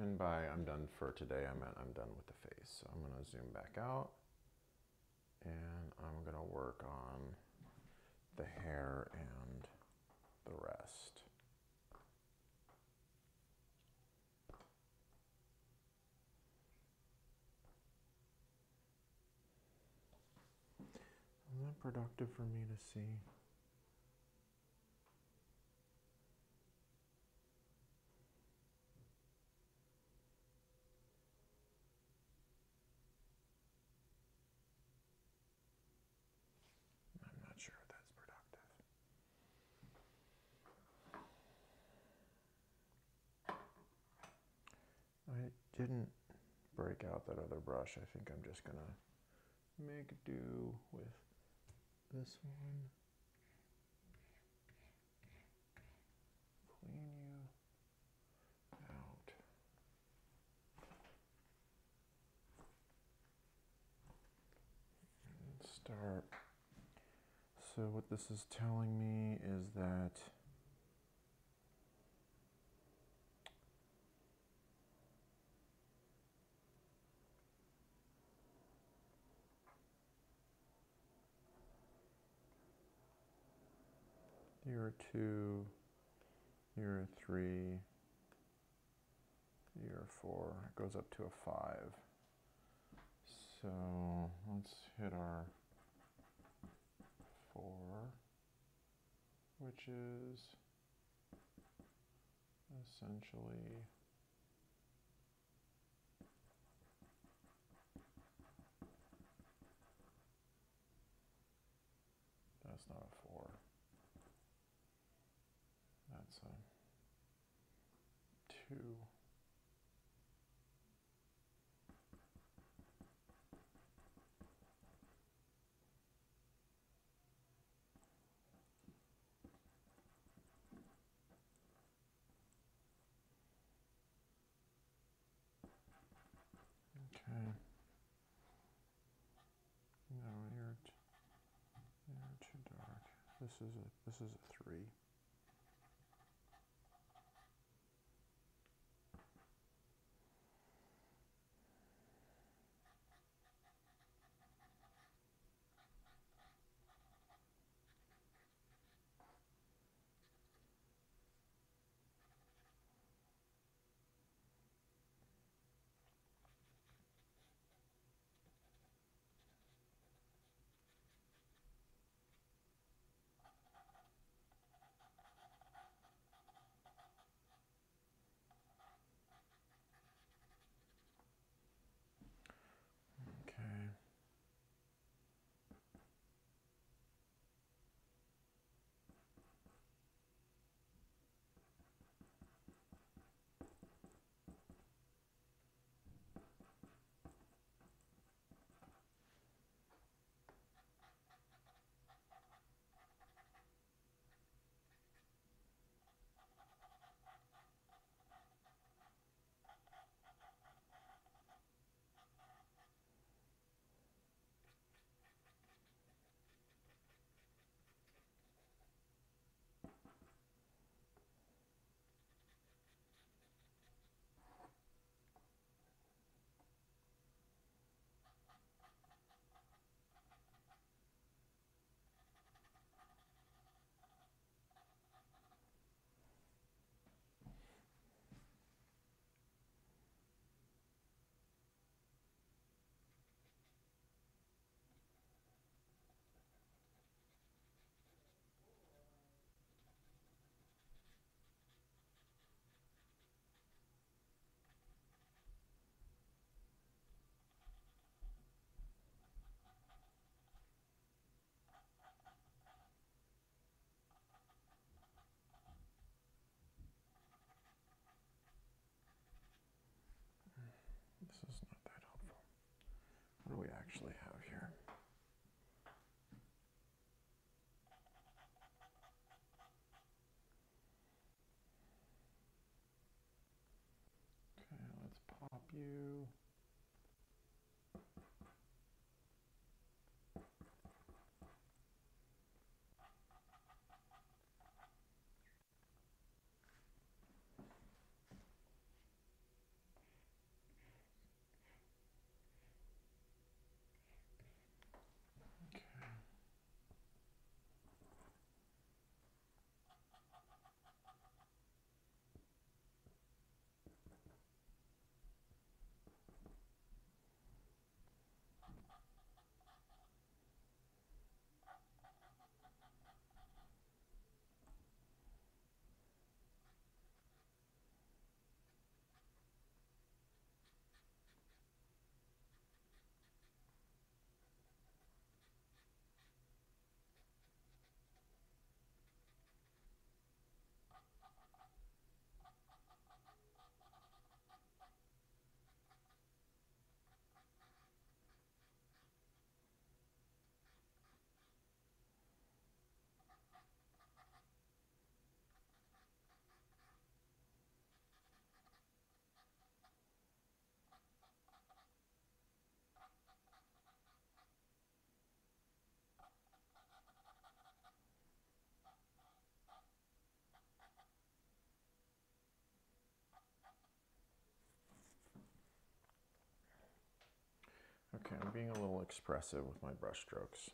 And by I'm done for today, I meant I'm done with the face. So I'm going to zoom back out and I'm going to work on the hair and the rest. Is that productive for me to see? I'm not sure if that's productive. I didn't out that other brush. I think I'm just gonna make do with this one. Clean you out. And start. So what this is telling me is that Year two, year three, year four. It goes up to a five. So let's hit our four, which is essentially that's not a four. That's a Okay. No, you're you're too dark. This is a this is a three. Actually have here? Okay, let's pop you. Expressive with my brush strokes.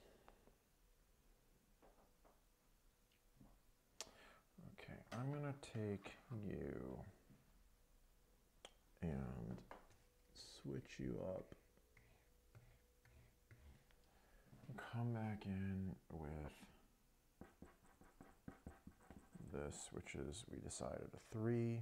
Okay, I'm gonna take you and switch you up. Come back in with this, which is we decided a three.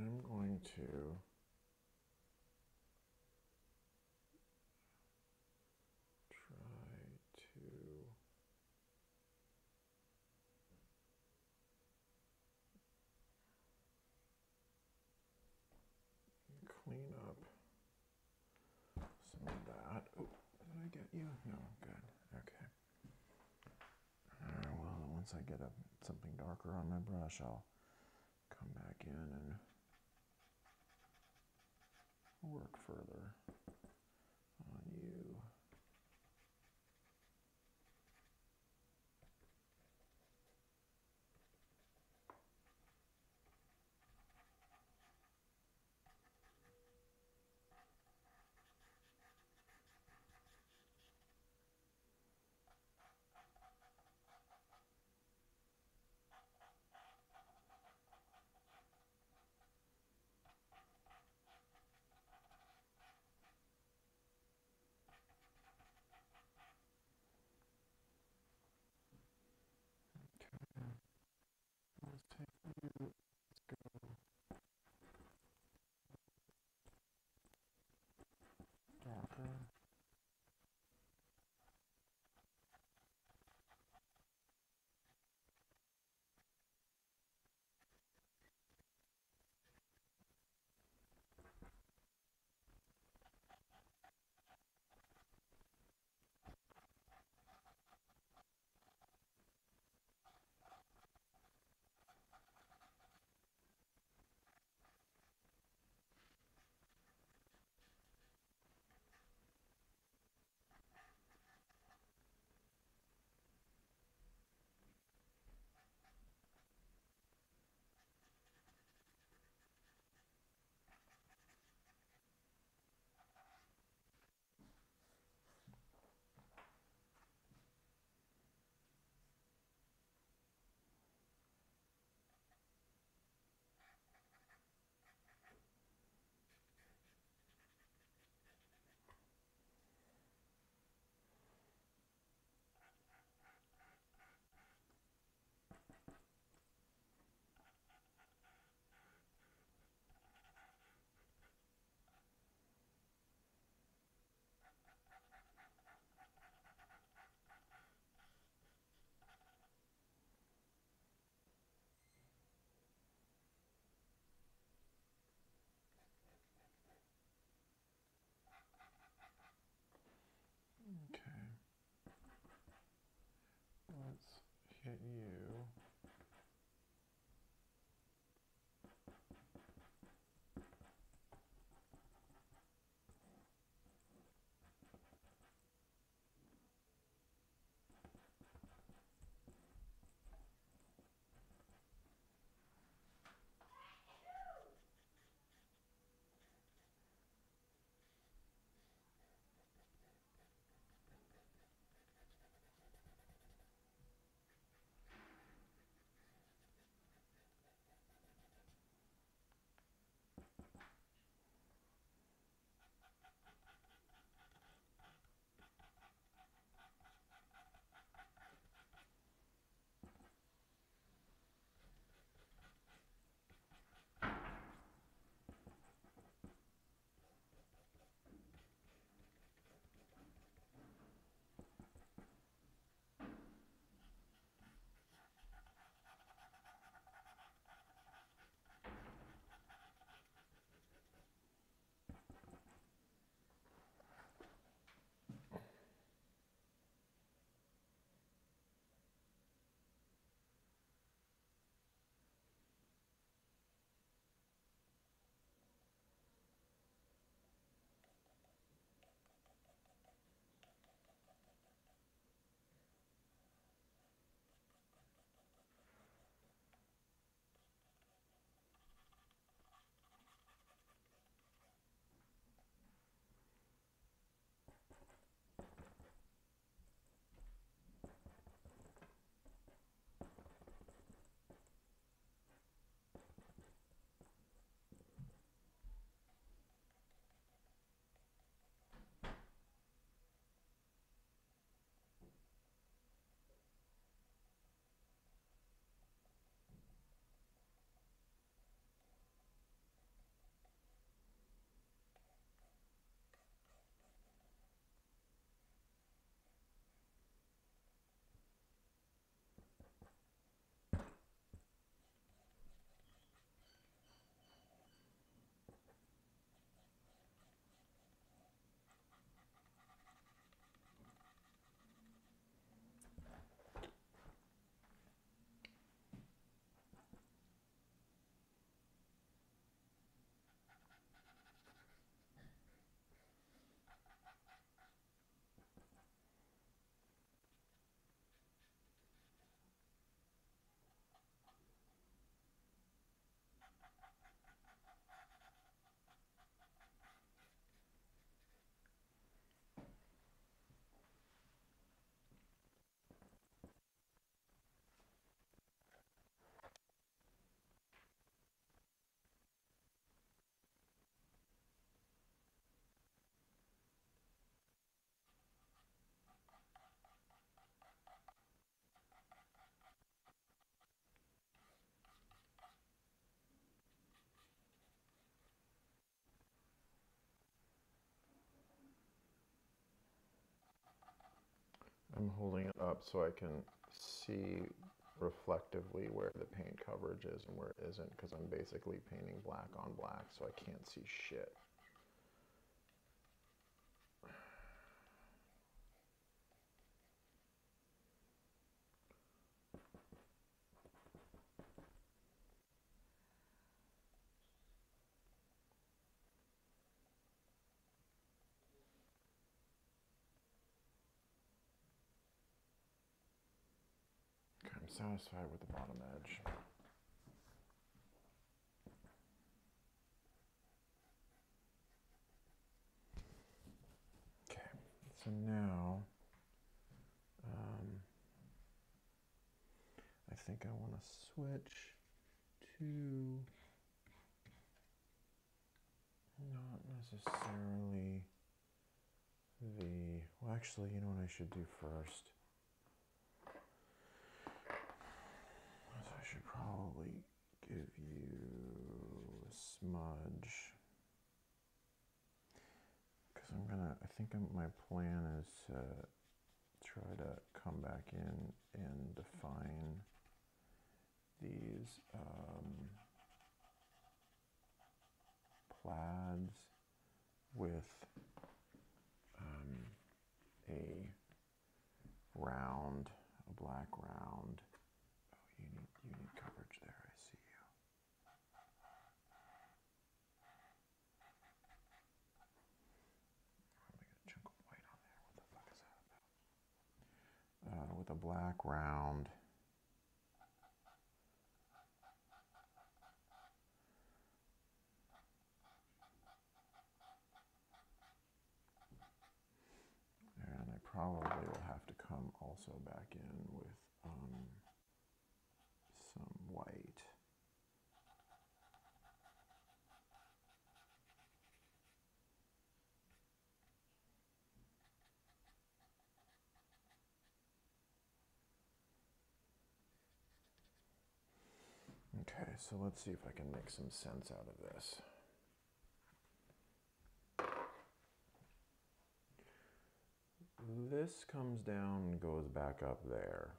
I'm going to try to clean up some of that. Oh, did I get you? No, good. Okay. Right, well, once I get a, something darker on my brush, I'll come back in and work further can't you? I'm holding it up so I can see reflectively where the paint coverage is and where it isn't because I'm basically painting black on black so I can't see shit. Satisfied with the bottom edge. Okay, so now um, I think I want to switch to not necessarily the, well actually you know what I should do first? should probably give you a smudge. Because I'm gonna, I think I'm, my plan is to try to come back in and define these um, plaids with um, a round, a black round you need coverage there, I see you. Let me get a chunk of white on there. What the fuck is that about? Uh, with a black round. And I probably will have to come also back in with um, some white. Okay, so let's see if I can make some sense out of this. This comes down goes back up there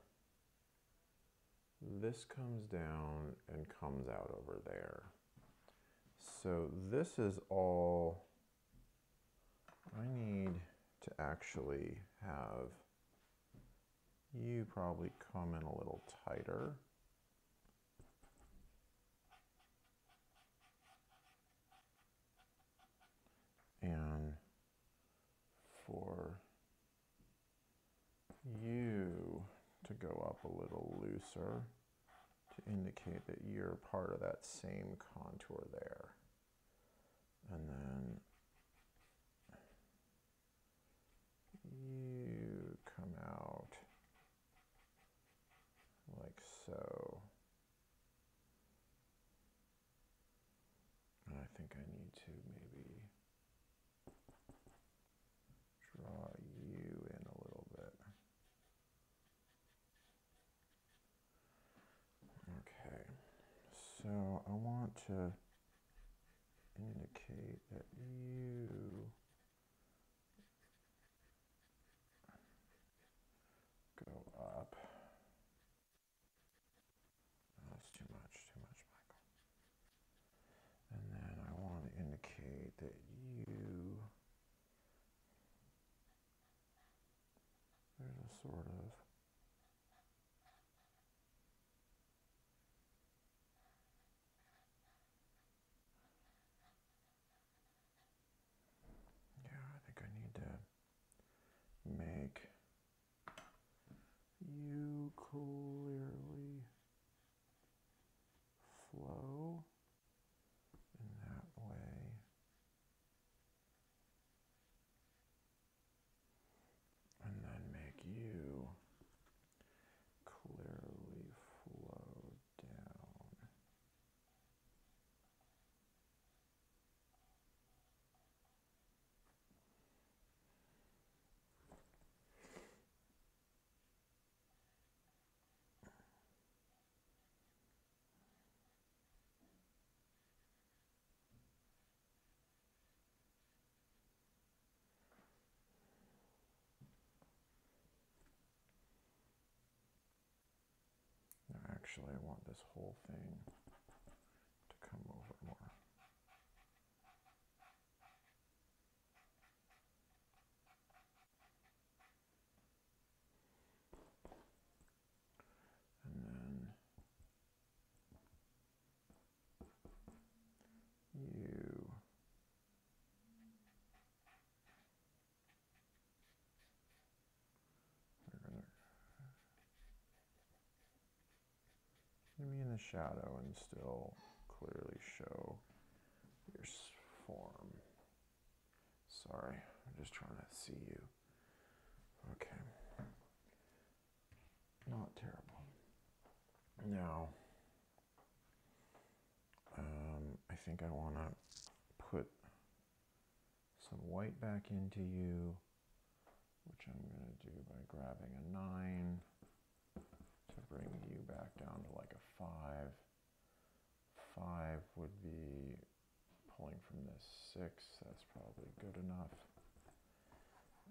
this comes down and comes out over there. So this is all I need to actually have you probably come in a little tighter. And for you to go up a little looser to indicate that you're part of that same contour there. And then you come out like so. And I think I need to maybe draw you in a little bit. Okay, so I want to indicate that you go up. Oh, that's too much, too much, Michael. And then I want to indicate that you, there's a sort of make you clearly flow in that way. And then make you actually, I want this whole thing to come over more. And then you be in the shadow and still clearly show your form. Sorry, I'm just trying to see you. Okay. Not terrible. Now, um, I think I want to put some white back into you, which I'm going to do by grabbing a 9 to bring you back down to like a five. Five would be pulling from this six. That's probably good enough.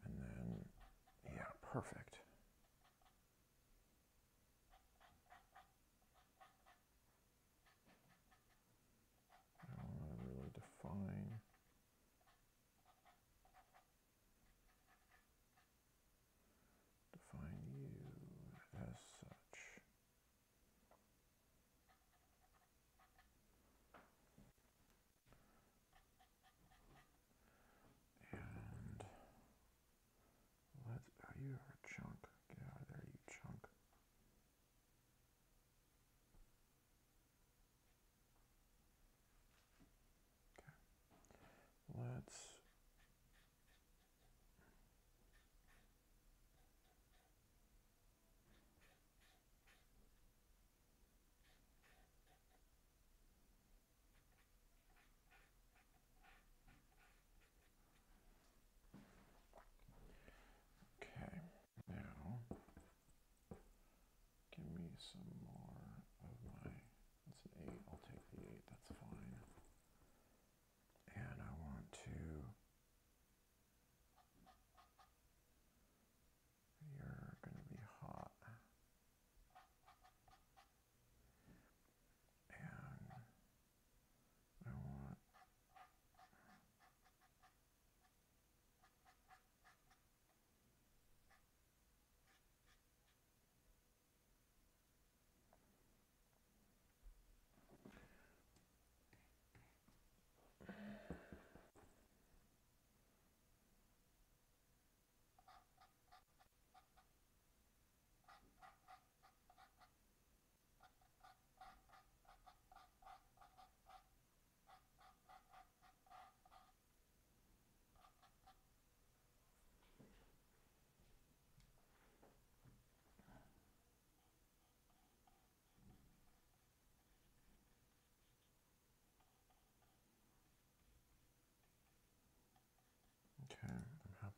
And then, yeah, perfect.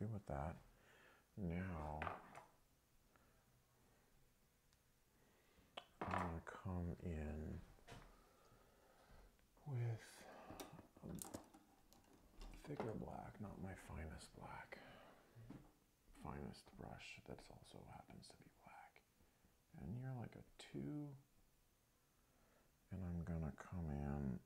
Happy with that. Now, I'm going to come in with a thicker black, not my finest black. Finest brush that also happens to be black. And you're like a two. And I'm going to come in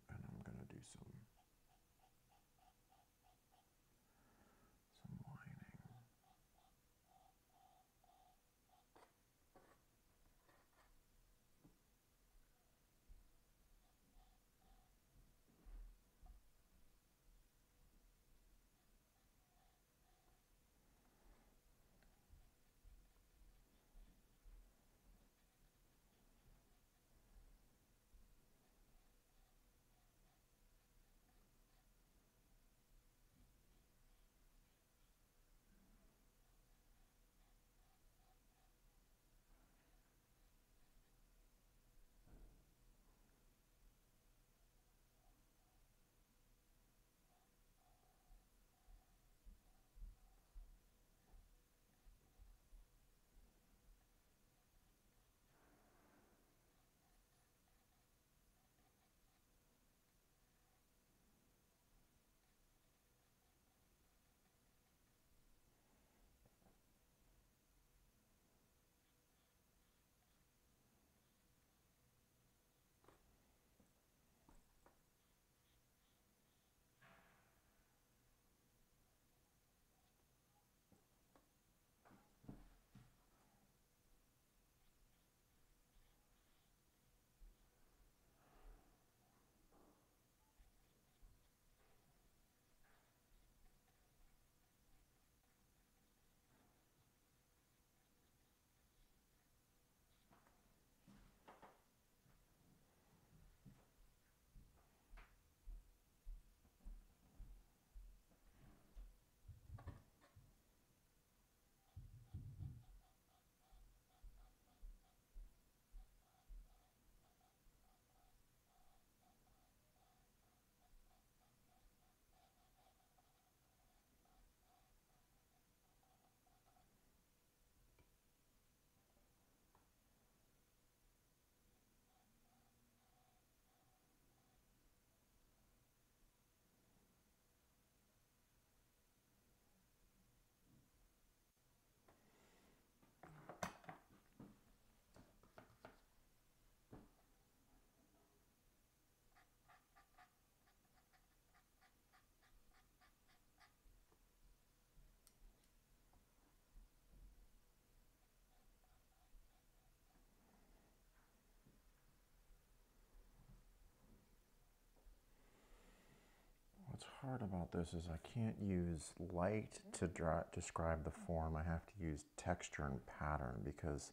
part about this is I can't use light to describe the form. I have to use texture and pattern because,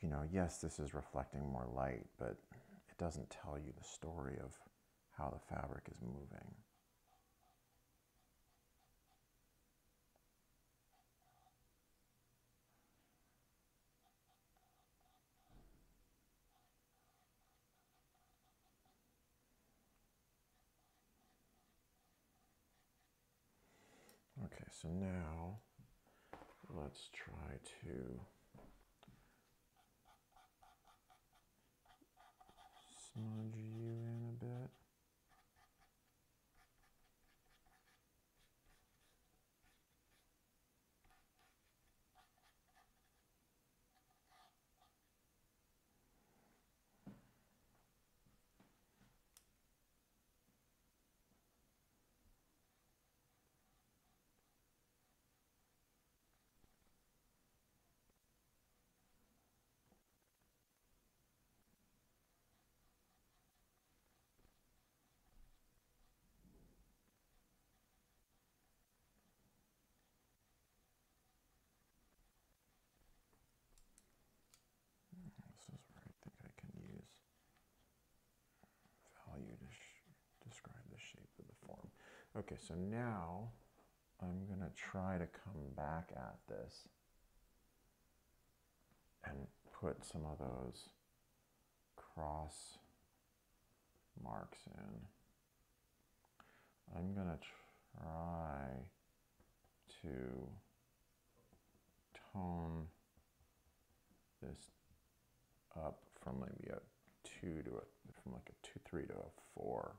you know, yes, this is reflecting more light, but it doesn't tell you the story of how the fabric is moving. Okay, so now let's try to smudge you in a bit. Okay, so now I'm going to try to come back at this and put some of those cross marks in. I'm going to try to tone this up from maybe a 2 to a, from like a 2, 3 to a 4.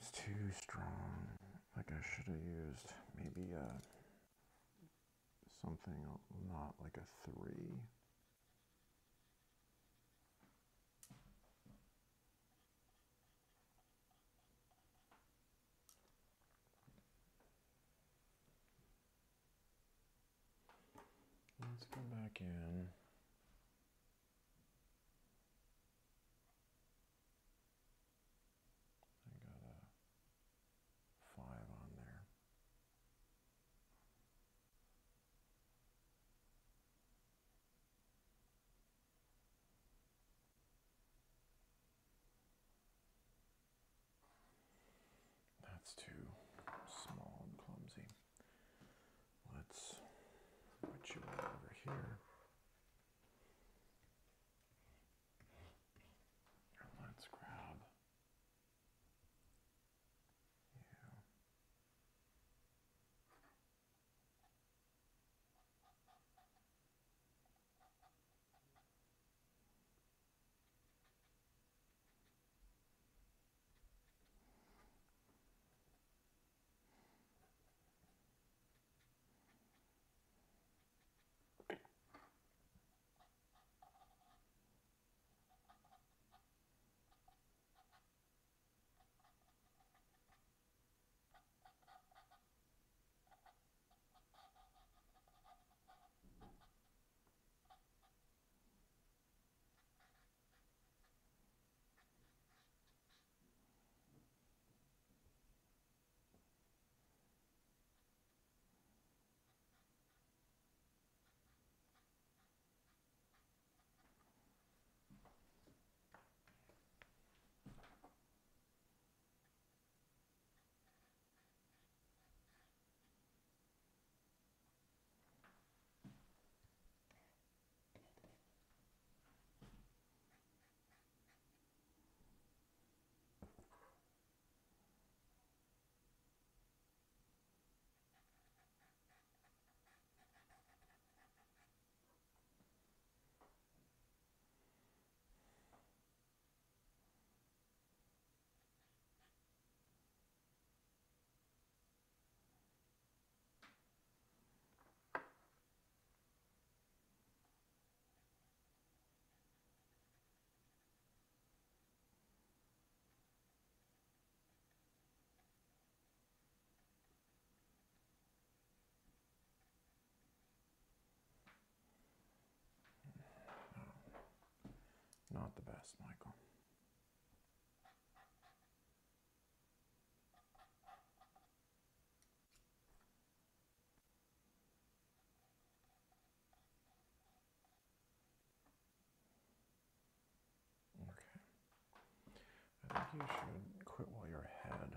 It's too strong. Like I should have used maybe a, uh, something not like a three. Not Michael. Okay. I think you should quit while you're ahead.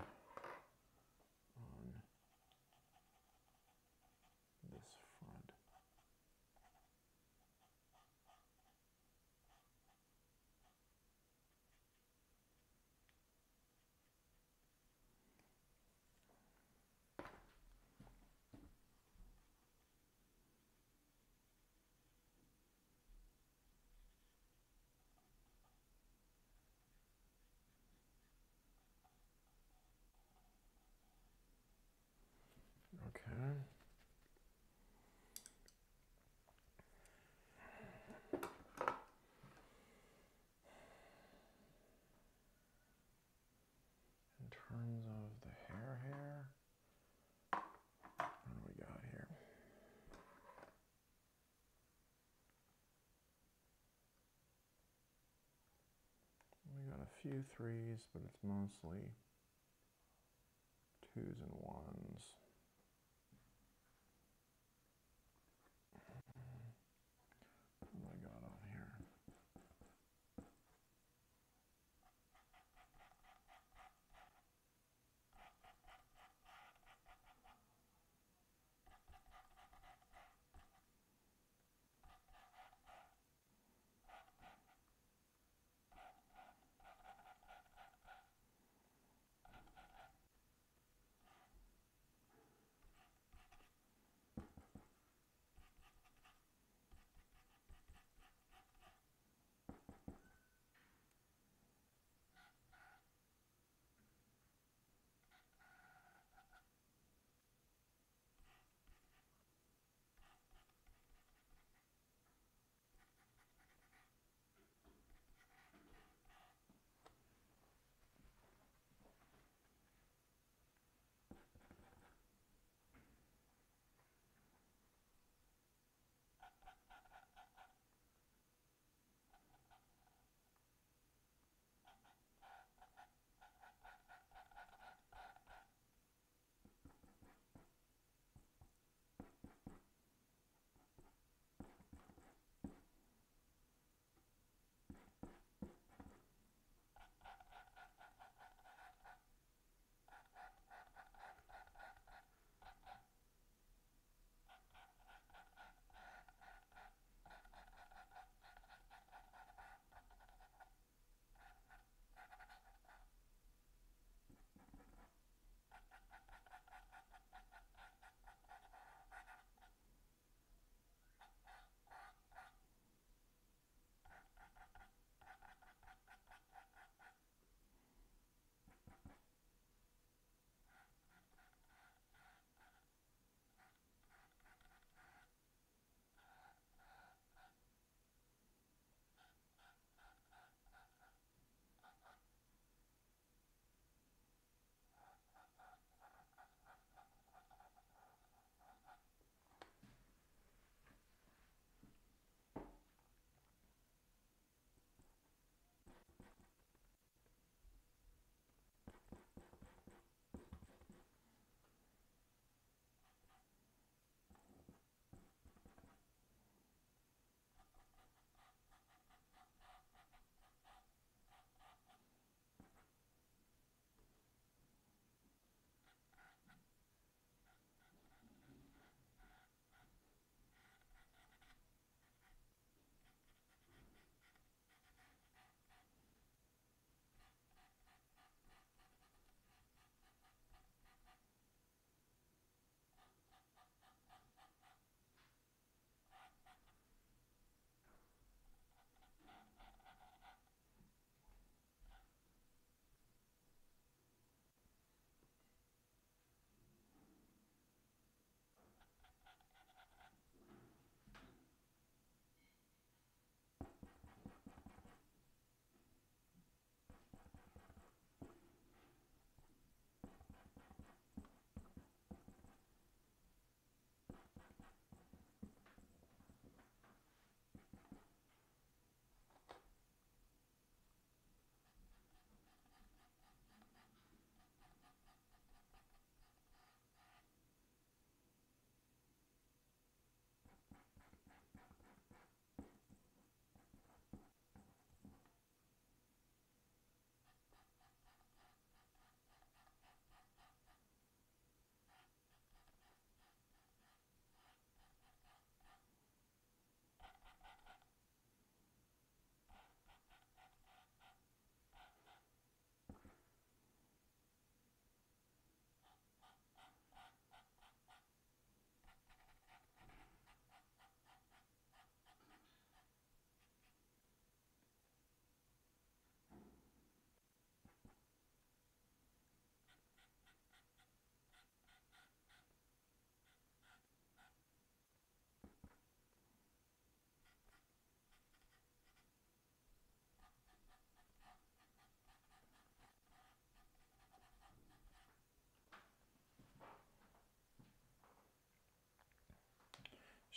Okay. In terms of the hair hair, what do we got here? We got a few threes, but it's mostly twos and ones.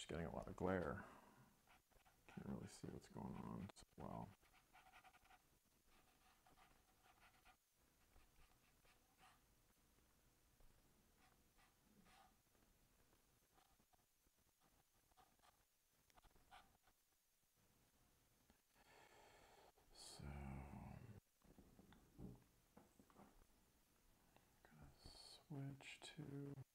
Getting a lot of glare. Can't really see what's going on so well. Switch to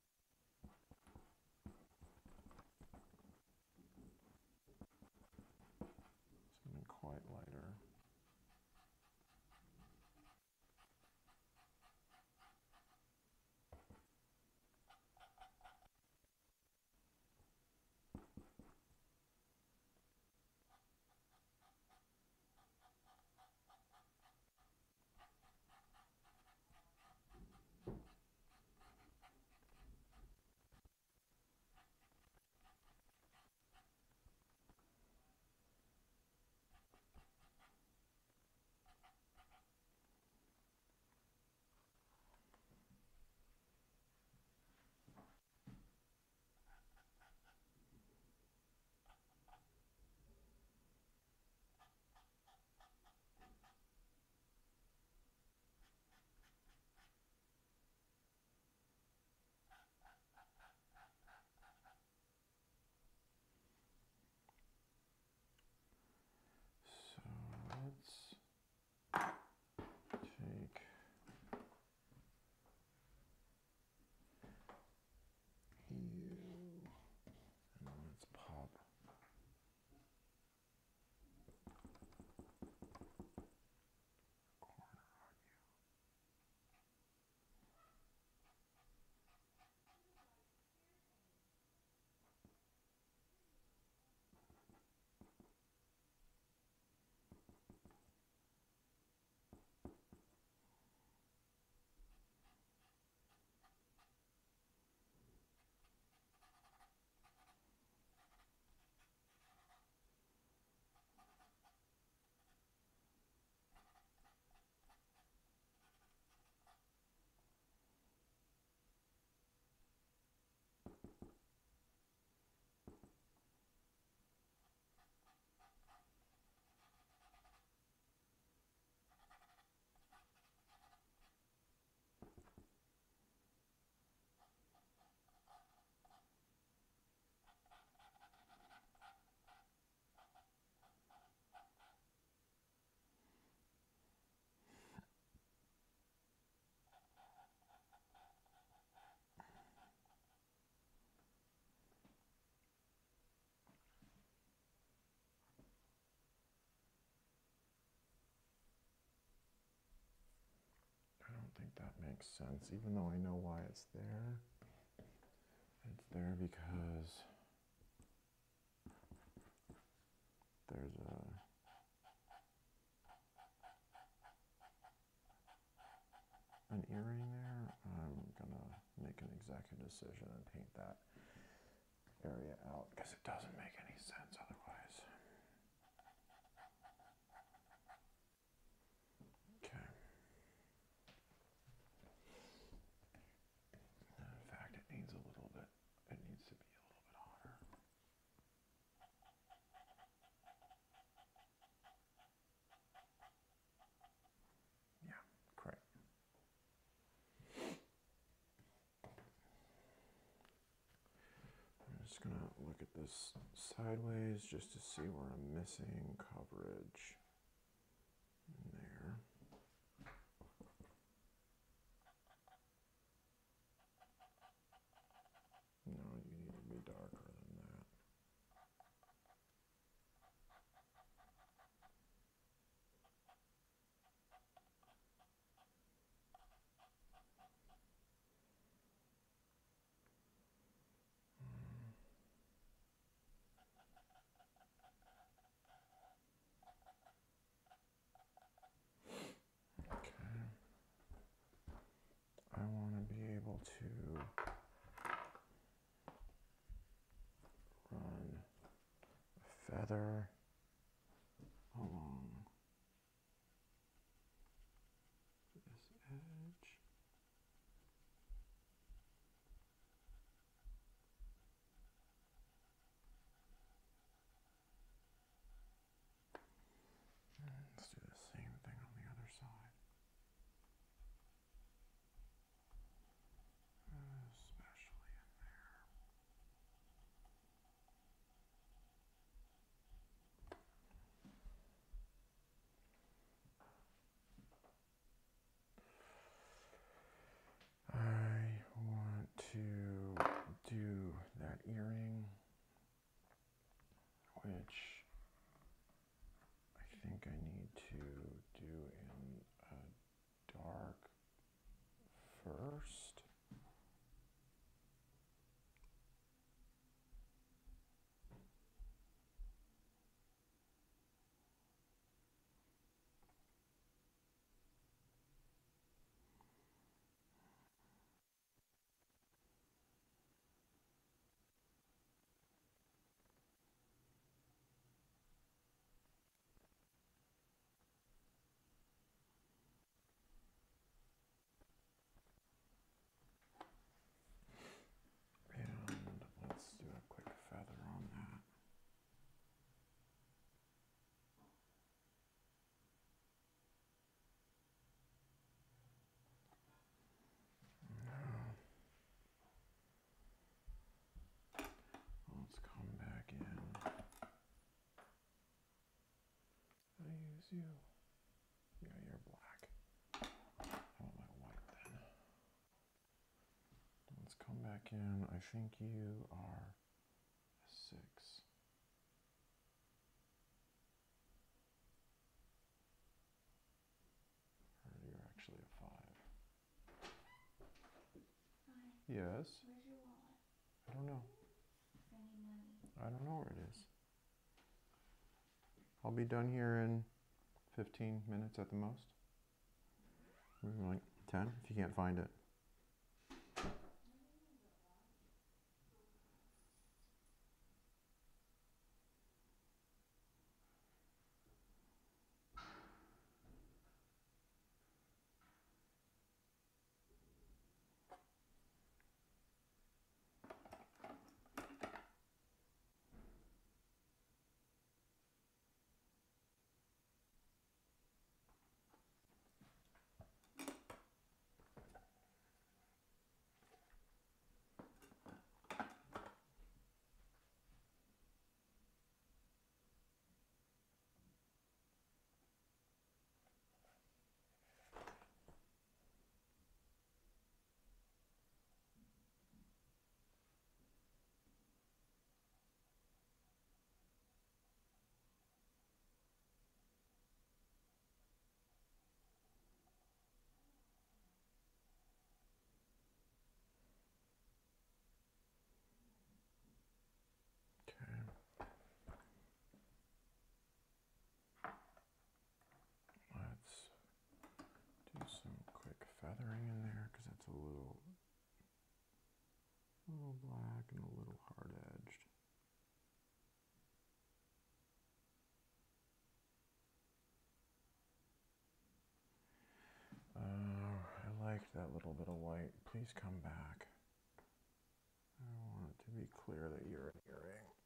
think that makes sense, even though I know why it's there. It's there because there's a an earring there. I'm gonna make an executive decision and paint that area out because it doesn't make any sense otherwise. Okay. In fact, it needs a little bit, it needs to be a little bit hotter. Yeah, great. I'm just gonna look at this sideways just to see where I'm missing coverage there. No, you need to be darker than that. Okay. I want to be able to run a you? Yeah, you're black. How about my white then? Let's come back in. I think you are a six. Or you're actually a five. Yes. Where's your wallet? I don't know. I. I don't know where it is. I'll be done here in 15 minutes at the most. Maybe like 10 if you can't find it. Okay. Let's do some quick feathering in there because it's a little, a little black and a little hard edged. Uh, I liked that little bit of white. Please come back. I want it to be clear that you're an earring.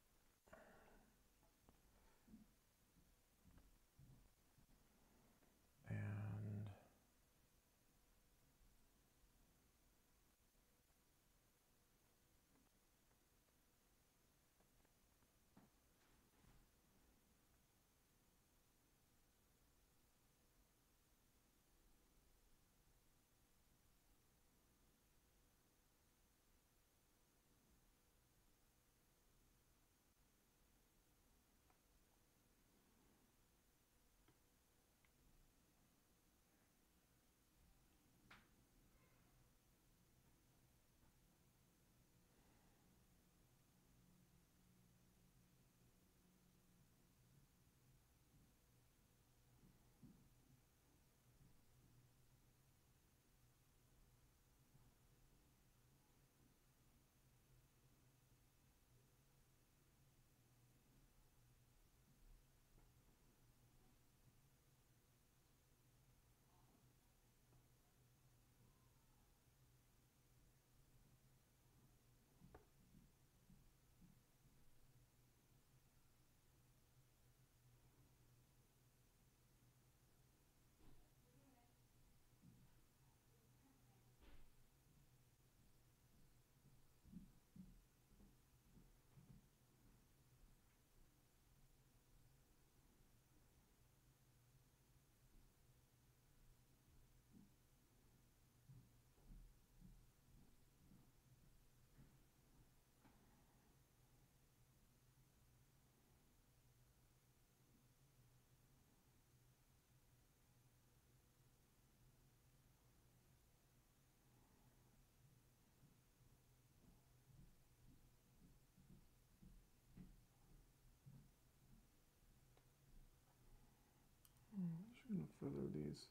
Gonna these.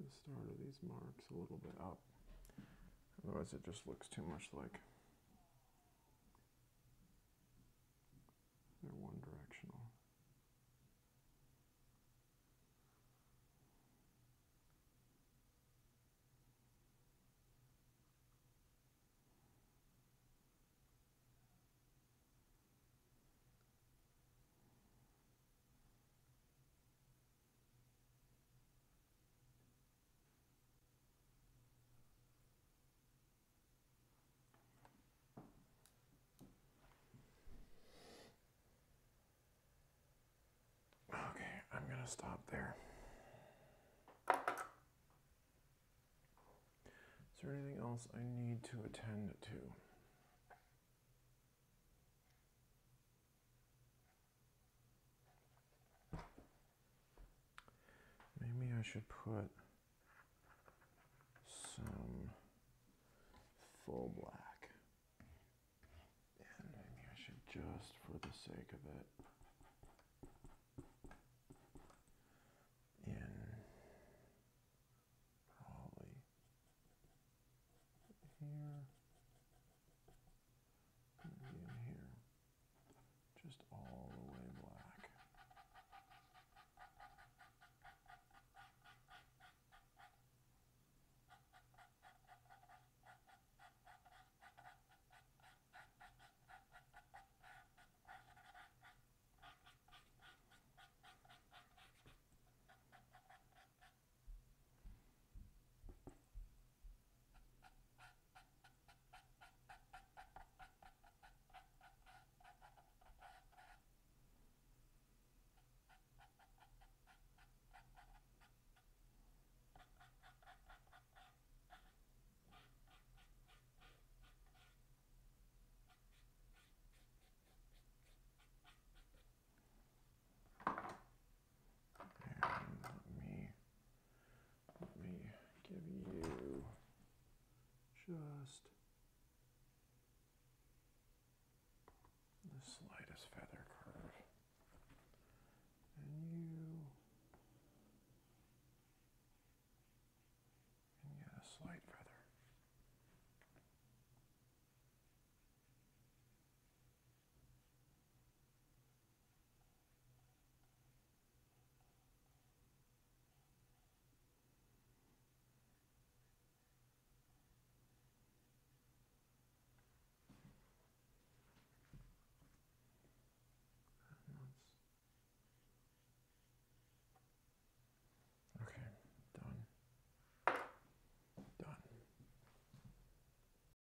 The start of these marks a little bit up. Otherwise, it just looks too much like they're one directional. gonna stop there. Is there anything else I need to attend to? Maybe I should put some full black. And maybe I should just, for the sake of it, in probably here, maybe in here, just all the way black. And let me let me give you just